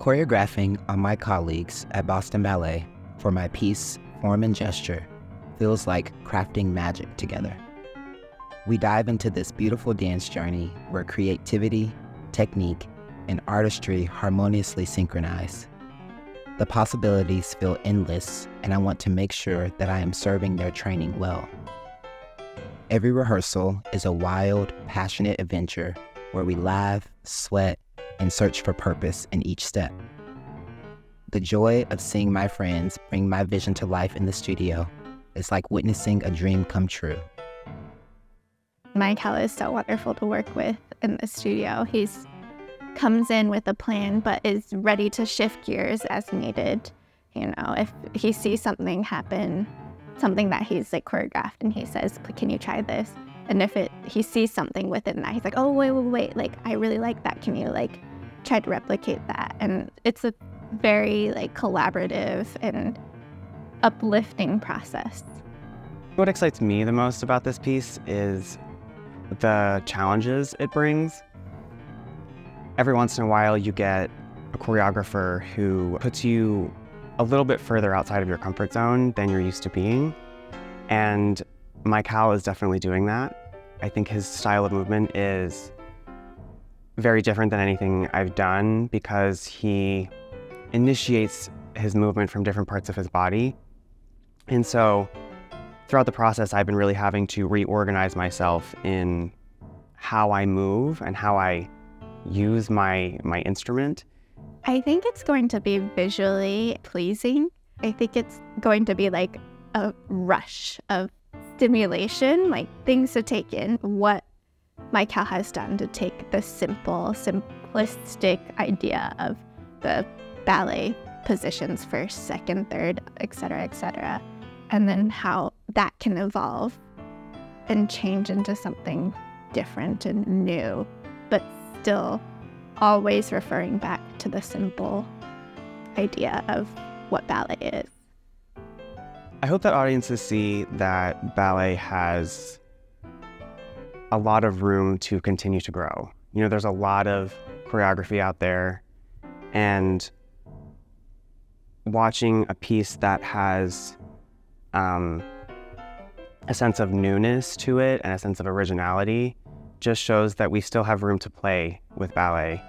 Choreographing on my colleagues at Boston Ballet for my piece, Form and Gesture, feels like crafting magic together. We dive into this beautiful dance journey where creativity, technique, and artistry harmoniously synchronize. The possibilities feel endless, and I want to make sure that I am serving their training well. Every rehearsal is a wild, passionate adventure where we laugh, sweat, and search for purpose in each step. The joy of seeing my friends bring my vision to life in the studio is like witnessing a dream come true. My'Kal is so wonderful to work with in the studio. He's comes in with a plan but is ready to shift gears as needed. You know, if he sees something happen, something that he's like choreographed and he says, "Can you try this?" And if it he sees something within that, he's like, "Oh, wait, wait, wait. Like I really like that. Can you like try to replicate that?" And it's a very like collaborative and uplifting process. What excites me the most about this piece is the challenges it brings. Every once in a while, you get a choreographer who puts you a little bit further outside of your comfort zone than you're used to being. And My'Kal is definitely doing that. I think his style of movement is very different than anything I've done because he initiates his movement from different parts of his body. And so throughout the process, I've been really having to reorganize myself in how I move and how I use my my instrument. I think it's going to be visually pleasing. I think it's going to be like a rush of stimulation, like things to take in. What My'Kal has done to take the simple, simplistic idea of the ballet positions first, second, third, etc., etc., and then how that can evolve and change into something different and new, but still always referring back to the simple idea of what ballet is. I hope that audiences see that ballet has a lot of room to continue to grow. You know, there's a lot of choreography out there, and watching a piece that has um, a sense of newness to it and a sense of originality just shows that we still have room to play with ballet.